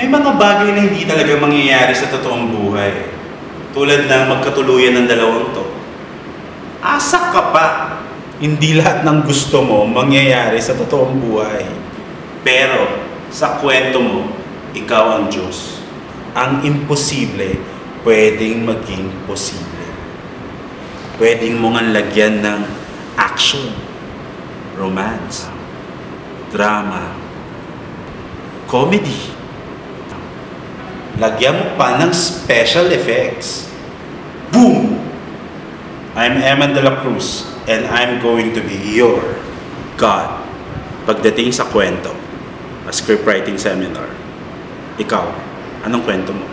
May mga bagay na hindi talaga mangyayari sa totoong buhay. Tulad ng magkatuluyan ng dalawang to. Asak ka pa. Hindi lahat ng gusto mo mangyayari sa totoong buhay. Pero sa kwento mo, ikaw ang Diyos. Ang imposible pwedeng maging posible. Pwedeng mo nga lagyan ng action, romance, drama, comedy. Lagyan mo pa ng special effects. Boom! I'm Eman de la Cruz and I'm going to be your God pagdating sa kwento, a scriptwriting seminar. Ikaw, anong kwento mo?